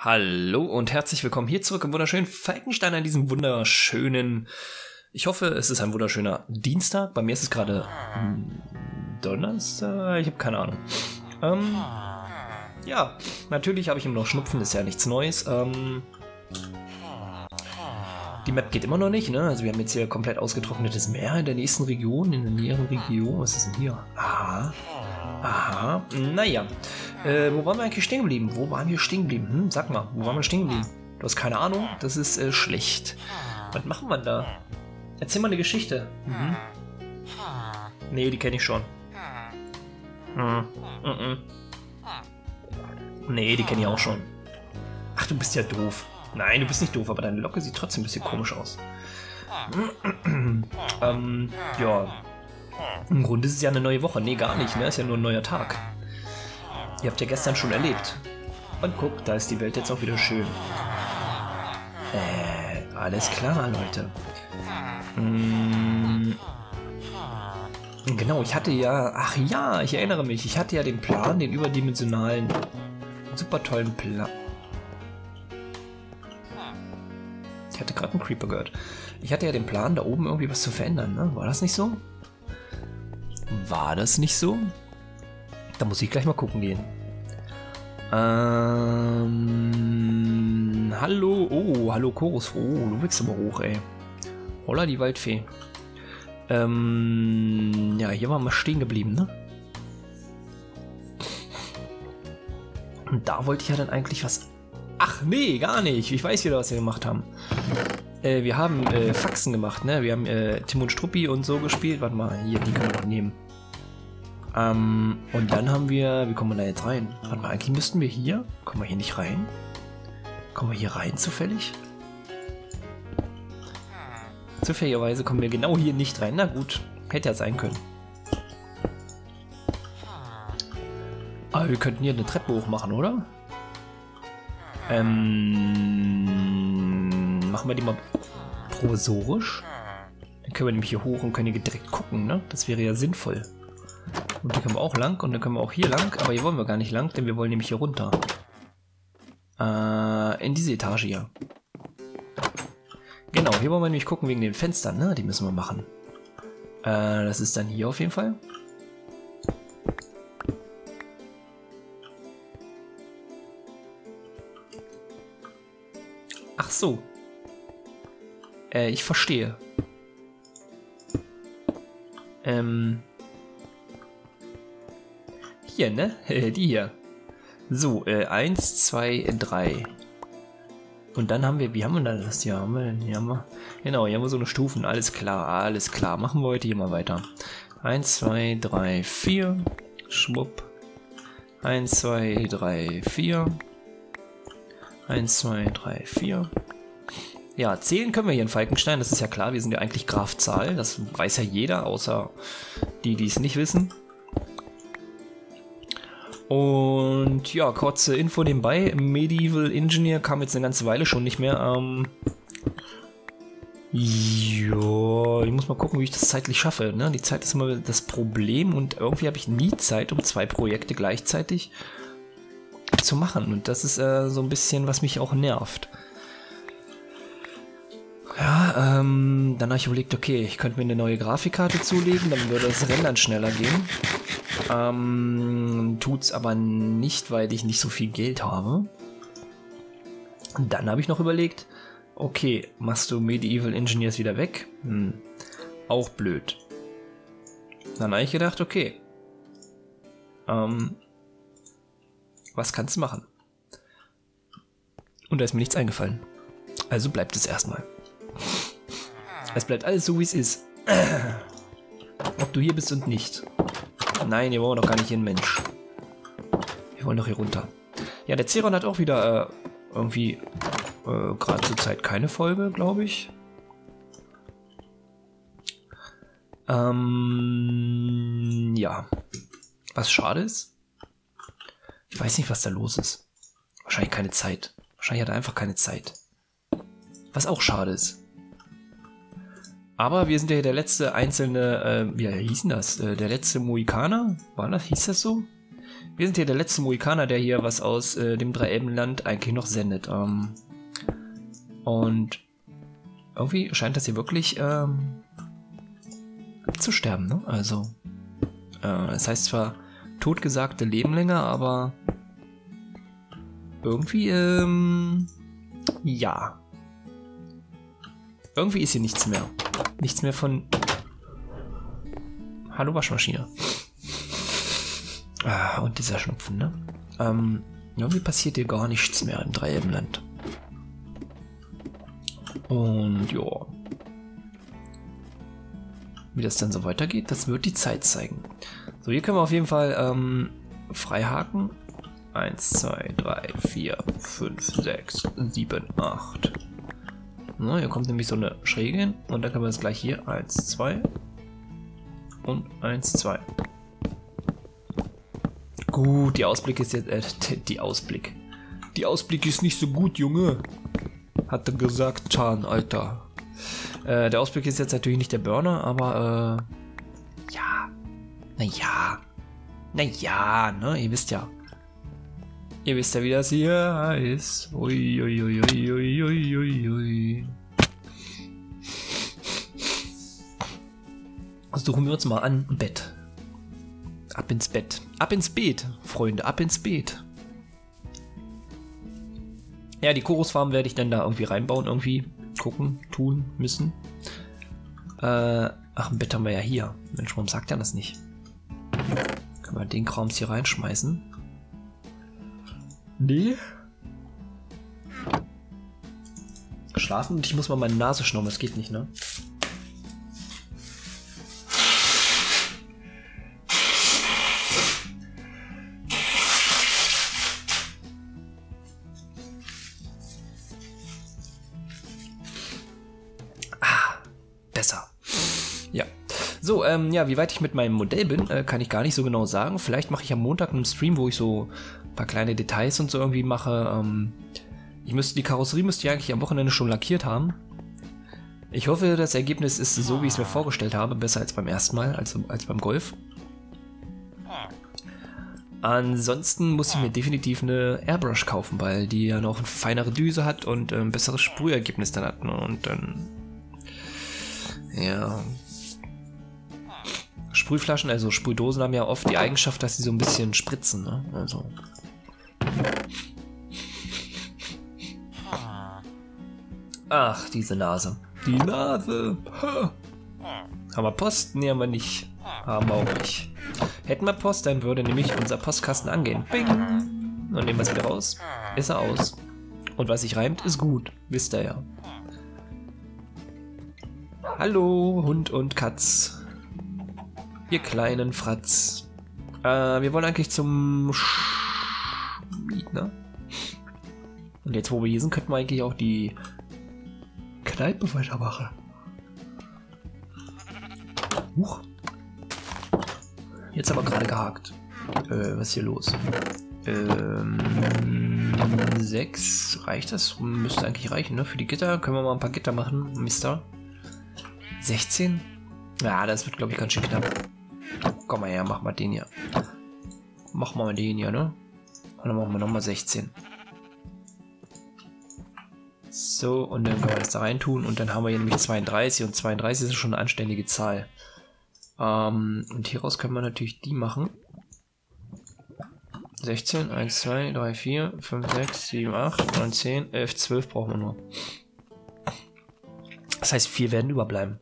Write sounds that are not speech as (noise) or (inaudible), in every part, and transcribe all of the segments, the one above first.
Hallo und herzlich willkommen hier zurück im wunderschönen Falkenstein an diesem wunderschönen. Ich hoffe, es ist ein wunderschöner Dienstag. Bei mir ist es gerade hm, Donnerstag. Ich habe keine Ahnung. Ähm, ja, natürlich habe ich immer noch Schnupfen, ist ja nichts Neues. Ähm, die Map geht immer noch nicht, ne? Also wir haben jetzt hier komplett ausgetrocknetes Meer in der nächsten Region, in der näheren Region. Was ist denn hier? Aha. Aha. Naja. Äh, wo waren wir eigentlich stehen geblieben? Wo waren wir stehen geblieben? Hm, sag mal, wo waren wir stehen geblieben? Du hast keine Ahnung? Das ist äh, schlecht. Was machen wir da? Erzähl mal eine Geschichte. Mhm. Nee, die kenne ich schon. Hm. Mhm. Nee, die kenne ich auch schon. Ach, du bist ja doof. Nein, du bist nicht doof, aber deine Locke sieht trotzdem ein bisschen komisch aus. (clears throat) ähm, ja. Im Grunde ist es ja eine neue Woche. Nee, gar nicht, ne? Ist ja nur ein neuer Tag. Ihr habt ja gestern schon erlebt. Und guck, da ist die Welt jetzt auch wieder schön. Äh, alles klar, Leute. Hm, genau, ich hatte ja... Ach ja, ich erinnere mich. Ich hatte ja den Plan, den überdimensionalen, super tollen Plan... Ich hatte gerade einen Creeper gehört. Ich hatte ja den Plan, da oben irgendwie was zu verändern, ne? War das nicht so? War das nicht so? Da muss ich gleich mal gucken gehen. Ähm, hallo, oh, hallo Chorus. Oh, du wächst aber hoch, ey. Holla, die Waldfee. Ähm, ja, hier waren wir stehen geblieben, ne? Und da wollte ich ja dann eigentlich was... Ach, nee, gar nicht. Ich weiß wieder, was wir gemacht haben. Äh, wir haben äh, Faxen gemacht, ne? Wir haben äh, Tim und Struppi und so gespielt. Warte mal, hier, die können wir noch nehmen. Ähm, und dann haben wir, wie kommen wir da jetzt rein? Warte mal, eigentlich müssten wir hier, kommen wir hier nicht rein? Kommen wir hier rein zufällig? Zufälligerweise kommen wir genau hier nicht rein. Na gut, hätte ja sein können. Aber wir könnten hier eine Treppe hoch machen, oder? Ähm, machen wir die mal provisorisch. Dann können wir nämlich hier hoch und können hier direkt gucken, ne? Das wäre ja sinnvoll. Und hier können wir auch lang und dann können wir auch hier lang, aber hier wollen wir gar nicht lang, denn wir wollen nämlich hier runter. Äh, in diese Etage hier. Genau, hier wollen wir nämlich gucken wegen den Fenstern, ne? Die müssen wir machen. Äh, das ist dann hier auf jeden Fall. Ach so. Äh, ich verstehe. Ähm, hier, ne? Die hier. So, äh, eins, zwei, drei. Und dann haben wir, wie haben wir das hier? Haben wir, hier haben wir, genau, hier haben wir so eine Stufen. Alles klar, alles klar. Machen wir heute hier mal weiter. Eins, zwei, drei, vier. Schwupp. Eins, zwei, drei, vier. Eins, zwei, drei, vier. Ja, zählen können wir hier in Falkenstein, das ist ja klar. Wir sind ja eigentlich Graf Zahl. Das weiß ja jeder, außer die, die es nicht wissen. Und ja, kurze Info nebenbei. Medieval Engineer kam jetzt eine ganze Weile schon nicht mehr. Ähm, ja, ich muss mal gucken, wie ich das zeitlich schaffe. Ne? Die Zeit ist immer das Problem und irgendwie habe ich nie Zeit, um zwei Projekte gleichzeitig zu machen. Und das ist äh, so ein bisschen, was mich auch nervt. Ja, ähm, dann habe ich überlegt, okay, ich könnte mir eine neue Grafikkarte zulegen, dann würde das Rendern schneller gehen. Ähm, tut's aber nicht, weil ich nicht so viel Geld habe. Dann habe ich noch überlegt, okay, machst du Medieval Engineers wieder weg? Hm, auch blöd. Dann habe ich gedacht, okay, ähm, was kannst du machen? Und da ist mir nichts eingefallen. Also bleibt es erstmal. Es bleibt alles so, wie es ist. (clears throat) Ob du hier bist und nicht. Nein, hier wollen wir doch gar nicht hin, Mensch. Wir wollen doch hier runter. Ja, der Zeron hat auch wieder äh, irgendwie äh, gerade zur Zeit keine Folge, glaube ich. Ähm, ja. Was schade ist. Ich weiß nicht, was da los ist. Wahrscheinlich keine Zeit. Wahrscheinlich hat er einfach keine Zeit. Was auch schade ist. Aber wir sind ja der letzte einzelne, äh, wie hieß denn das? Äh, der letzte Mohikaner? War das? Hieß das so? wir sind hier der letzte Mohikaner, der hier was aus äh, dem Dreiebenland eigentlich noch sendet. Ähm, und irgendwie scheint das hier wirklich ähm, zu sterben, ne? Also, äh, es heißt zwar totgesagte leben länger, aber irgendwie, ähm, ja. Irgendwie ist hier nichts mehr. Nichts mehr von... Hallo Waschmaschine. Ah, und dieser Schnupfen, ne? Ähm, irgendwie passiert hier gar nichts mehr im Dreiebenland. Und ja. Wie das dann so weitergeht, das wird die Zeit zeigen. So, hier können wir auf jeden Fall ähm, freihaken. 1, 2, 3, 4, 5, 6, 7, 8. Na, hier kommt nämlich so eine Schräge hin und dann können wir es gleich hier 1, 2 und 1, 2. Gut, die Ausblick ist jetzt, äh, (laughs) die Ausblick. Die Ausblick ist nicht so gut, Junge. Hat er gesagt, Chan, Alter. Äh, der Ausblick ist jetzt natürlich nicht der Burner, aber, äh, ja. Naja. Naja, ne, ihr wisst ja. Ihr wisst ja, wie das hier ist. Ui, ui, ui, ui, ui, ui, ui, ui. Suchen wir uns mal an Bett. Ab ins Bett. Ab ins Beet, Freunde, ab ins Beet. Ja, die Chorusfarm werde ich dann da irgendwie reinbauen, irgendwie gucken, tun, müssen. Äh, ach, ein Bett haben wir ja hier. Mensch, warum sagt er das nicht? Können wir den Krams hier reinschmeißen? Nee. Schlafen und ich muss mal meine Nase schnauben, das geht nicht, ne? Ah, besser. Ja. So, ähm, ja, wie weit ich mit meinem Modell bin, äh, kann ich gar nicht so genau sagen. Vielleicht mache ich am Montag einen Stream, wo ich so ein paar kleine Details und so irgendwie mache. Ähm, ich müsste, die Karosserie müsste ich eigentlich am Wochenende schon lackiert haben. Ich hoffe, das Ergebnis ist so, wie ich es mir vorgestellt habe. Besser als beim ersten Mal, als, als beim Golf. Ansonsten muss ich mir definitiv eine Airbrush kaufen, weil die ja noch eine feinere Düse hat und ein besseres Sprühergebnis dann hat. Und dann. Ja. Sprühflaschen, also Sprühdosen haben ja oft die Eigenschaft, dass sie so ein bisschen spritzen. Ne? Also. Ach, diese Nase. Die Nase. Ha. Haben wir Post? Nee, haben wir nicht. Haben wir auch nicht. Hätten wir Post, dann würde nämlich unser Postkasten angehen. Bing. Und nehmen wir es wieder raus. Ist er aus. Und was sich reimt, ist gut. Wisst ihr ja. Hallo, Hund und Katz. Ihr kleinen Fratz. Äh, wir wollen eigentlich zum Schmied, ne? Und jetzt, wo wir hier sind, könnten wir eigentlich auch die Kneipe weitermachen. Huch. Jetzt aber gerade gehakt. Äh, was ist hier los? Ähm, 6. Reicht das? Müsste eigentlich reichen, ne? Für die Gitter können wir mal ein paar Gitter machen, Mister. 16? Ja, das wird, glaube ich, ganz schön knapp. Komm mal her, mach mal den hier. Mach mal den hier, ne? Und dann machen wir nochmal 16. So, und dann können wir das da rein tun. Und dann haben wir hier nämlich 32. Und 32 ist schon eine anständige Zahl. Ähm, und hieraus können wir natürlich die machen. 16, 1, 2, 3, 4, 5, 6, 7, 8, 9, 10, 11, 12 brauchen wir nur. Das heißt, vier werden überbleiben.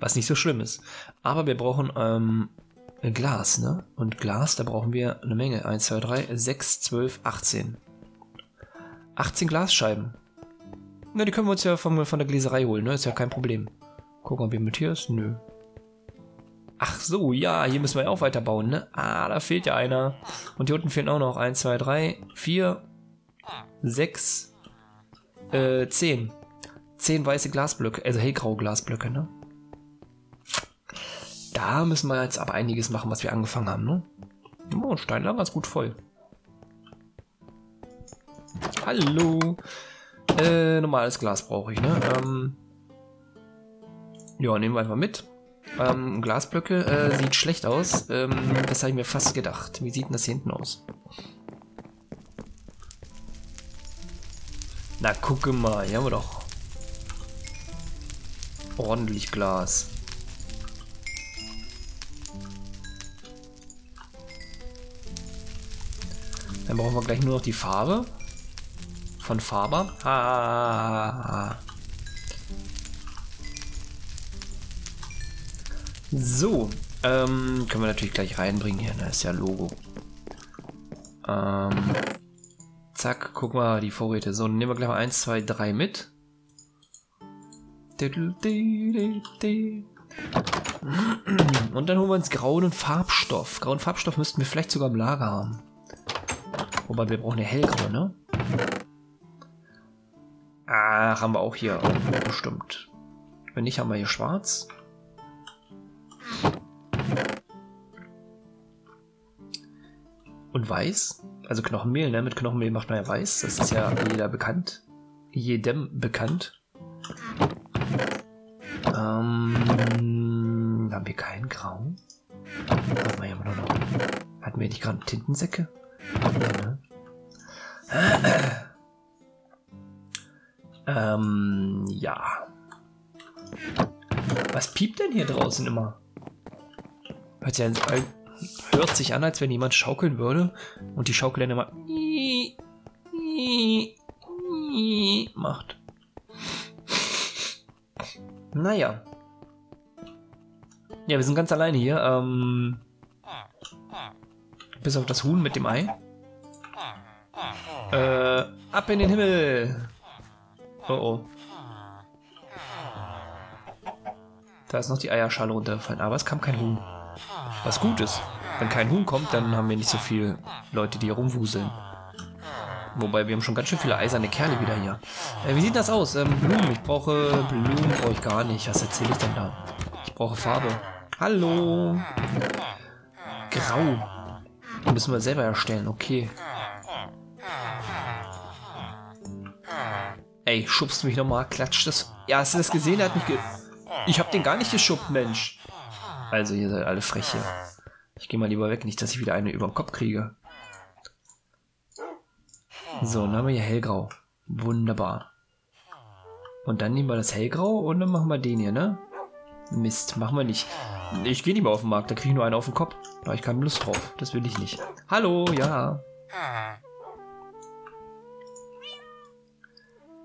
Was nicht so schlimm ist. Aber wir brauchen ähm, Glas, ne? Und Glas, da brauchen wir eine Menge. 1, 2, 3, 6, 12, 18. 18 Glasscheiben. Na, die können wir uns ja von, von der Gläserei holen, ne? Ist ja kein Problem. Gucken, ob jemand hier ist. Nö. Ach so, ja, hier müssen wir ja auch weiterbauen, ne? Ah, da fehlt ja einer. Und hier unten fehlen auch noch 1, 2, 3, 4, 6, äh, 10. 10 weiße Glasblöcke, also hellgraue Glasblöcke, ne? Da müssen wir jetzt aber einiges machen, was wir angefangen haben, ne? Oh, Steinlager ist gut voll. Hallo. Äh, normales Glas brauche ich, ne? Ähm, ja, nehmen wir einfach mit. Ähm, Glasblöcke äh, sieht schlecht aus. Ähm, das habe ich mir fast gedacht. Wie sieht denn das hier hinten aus? Na, gucke mal. Hier haben wir doch ordentlich Glas. Dann brauchen wir gleich nur noch die Farbe von Faber. Ah. So, ähm, können wir natürlich gleich reinbringen hier, da ne? ist ja Logo. Ähm, zack, guck mal, die Vorräte. So, nehmen wir gleich mal 1, 2, 3 mit. Und dann holen wir uns Grauen Farbstoff. Grauen Farbstoff müssten wir vielleicht sogar im Lager haben. Wobei wir brauchen ja hellgrau, ne? Ach, haben wir auch hier. Bestimmt. Wenn nicht, haben wir hier schwarz. Und weiß. Also Knochenmehl, ne? Mit Knochenmehl macht man ja weiß. Das ist ja jeder bekannt. Jedem bekannt. Ähm, haben wir keinen Grau? Haben wir ja noch. Hatten wir nicht gerade Tintensäcke? Ja, ne? Ähm, ja. Was piept denn hier draußen immer? Hört, ja, hört sich an, als wenn jemand schaukeln würde und die Schaukel dann immer macht. Naja. Ja, wir sind ganz alleine hier. Ähm, bis auf das Huhn mit dem Ei. Äh, ab in den Himmel. Oh oh. Da ist noch die Eierschale runtergefallen, aber es kam kein Huhn. Was gut ist. Wenn kein Huhn kommt, dann haben wir nicht so viele Leute, die hier rumwuseln. Wobei, wir haben schon ganz schön viele eiserne Kerle wieder hier. Äh, wie sieht das aus? Ähm, Blumen. Ich brauche... Blumen brauche ich gar nicht. Was erzähle ich denn da? Ich brauche Farbe. Hallo. Grau. Müssen wir selber erstellen. Okay. Ey, schubst mich nochmal, klatscht das. Ja, hast du das gesehen? Er hat mich ge Ich hab den gar nicht geschubbt, Mensch. Also, ihr seid alle frech hier. Ich gehe mal lieber weg, nicht, dass ich wieder eine über den Kopf kriege. So, dann haben wir hier hellgrau. Wunderbar. Und dann nehmen wir das hellgrau und dann machen wir den hier, ne? Mist, machen wir nicht. Ich gehe nicht mehr auf den Markt, da kriege ich nur einen auf den Kopf. Da habe ich keine Lust drauf. Das will ich nicht. Hallo, ja.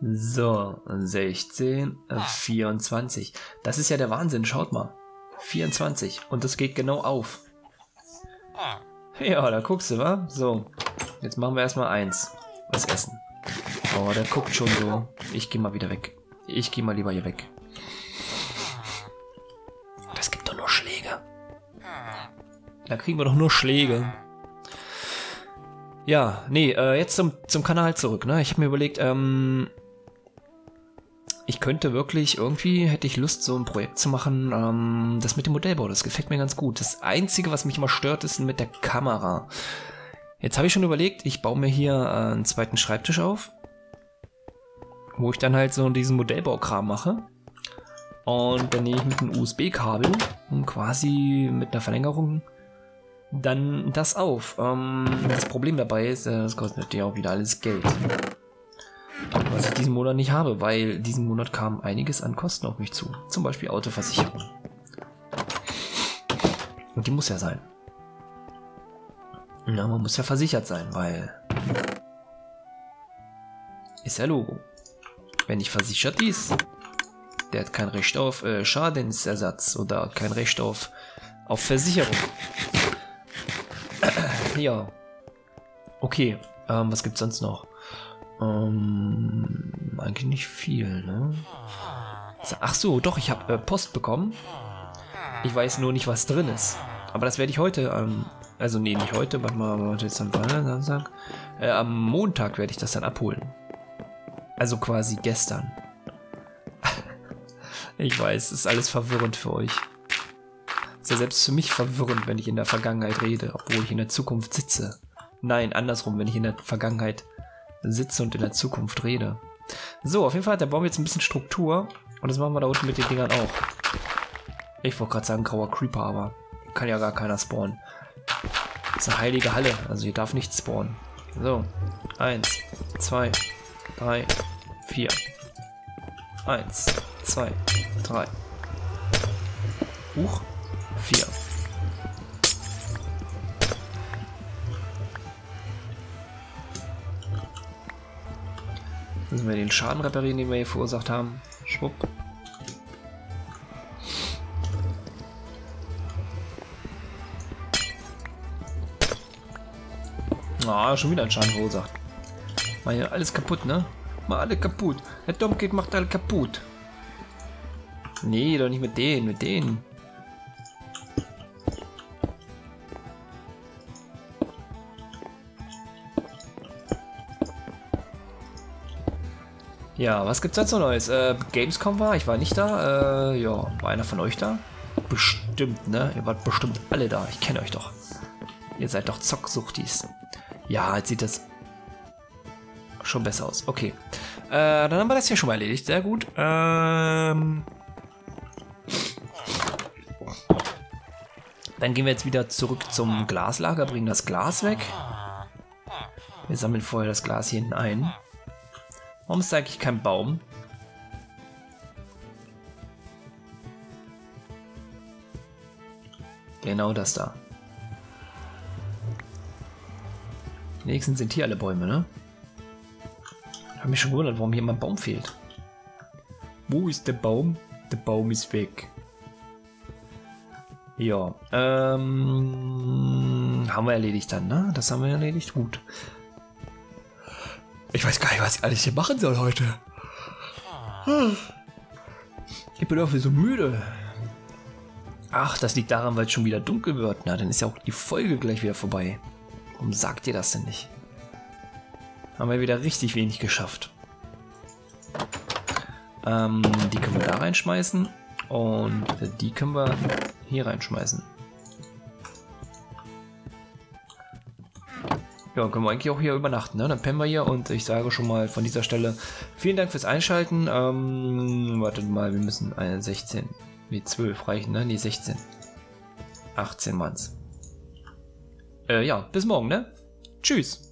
So, 16, 24. Äh, das ist ja der Wahnsinn, schaut mal. 24. Und das geht genau auf. Ja, da guckst du, wa? So, jetzt machen wir erstmal eins. Was essen. Oh, der guckt schon so. Ich gehe mal wieder weg. Ich gehe mal lieber hier weg. Das gibt doch nur Schläge. Da kriegen wir doch nur Schläge. Ja, nee, äh, jetzt zum, zum Kanal zurück. Ne? Ich habe mir überlegt, ähm, ich könnte wirklich, irgendwie hätte ich Lust, so ein Projekt zu machen, ähm, das mit dem Modellbau, das gefällt mir ganz gut. Das Einzige, was mich immer stört, ist mit der Kamera. Jetzt habe ich schon überlegt, ich baue mir hier äh, einen zweiten Schreibtisch auf, wo ich dann halt so diesen Modellbaukram mache. Und dann nehme ich mit einem USB-Kabel und quasi mit einer Verlängerung dann das auf. Ähm, das Problem dabei ist, äh, das kostet ja auch wieder alles Geld was ich diesen Monat nicht habe, weil diesen Monat kam einiges an Kosten auf mich zu. Zum Beispiel Autoversicherung. Und die muss ja sein. Ja, man muss ja versichert sein, weil ist ja Logo. Wenn nicht versichert ist, der hat kein Recht auf äh, Schadensersatz oder kein Recht auf, auf Versicherung. (clears throat) ja. Okay, ähm, was gibt's sonst noch? Ähm, eigentlich nicht viel, ne? Ach so, doch, ich habe äh, Post bekommen. Ich weiß nur nicht, was drin ist. Aber das werde ich heute, ähm, also nee, nicht heute, warte mal, warte jetzt am Samstag. Äh, am Montag werde ich das dann abholen. Also quasi gestern. (laughs) ich weiß, es ist alles verwirrend für euch. Ist ja selbst für mich verwirrend, wenn ich in der Vergangenheit rede, obwohl ich in der Zukunft sitze. Nein, andersrum, wenn ich in der Vergangenheit sitze und in der Zukunft rede. So, auf jeden Fall hat der Baum jetzt ein bisschen Struktur. Und das machen wir da unten mit den Dingern auch. Ich wollte gerade sagen grauer Creeper, aber kann ja gar keiner spawnen. Das ist eine heilige Halle, also hier darf nichts spawnen. So, eins, zwei, drei, vier. Eins, zwei, drei. Huch, Müssen wir den Schaden reparieren, den wir hier verursacht haben. Schwupp. Ah, schon wieder einen Schaden verursacht. Mal hier alles kaputt, ne? Mal alle kaputt. Der Domkit macht alle kaputt. Nee, doch nicht mit denen, mit denen. Ja, was gibt's jetzt so Neues? Äh, Gamescom war, ich war nicht da. Äh, ja, war einer von euch da? Bestimmt, ne? Ihr wart bestimmt alle da. Ich kenne euch doch. Ihr seid doch Zocksuchtis. Ja, jetzt sieht das schon besser aus. Okay. Äh, dann haben wir das hier schon mal erledigt. Sehr gut. Ähm dann gehen wir jetzt wieder zurück zum Glaslager, bringen das Glas weg. Wir sammeln vorher das Glas hier hinten ein. Warum ist da eigentlich kein Baum? Genau das da. Wenigstens sind hier alle Bäume, ne? Hab mich schon gewundert, warum hier mein Baum fehlt. Wo ist der Baum? Der Baum ist weg. Ja, ähm, haben wir erledigt dann, ne? Das haben wir erledigt. Gut. Ich weiß gar nicht, was ich alles hier machen soll heute. Ich bin irgendwie so müde. Ach, das liegt daran, weil es schon wieder dunkel wird. Na, dann ist ja auch die Folge gleich wieder vorbei. Warum sagt ihr das denn nicht? Haben wir wieder richtig wenig geschafft. Ähm, die können wir da reinschmeißen. Und die können wir hier reinschmeißen. Ja, können wir eigentlich auch hier übernachten. Ne? Dann pennen wir hier und ich sage schon mal von dieser Stelle vielen Dank fürs Einschalten. Ähm, wartet mal, wir müssen eine 16, nee 12 reichen, ne? Nee 16. 18 Manns. Äh, ja, bis morgen, ne? Tschüss.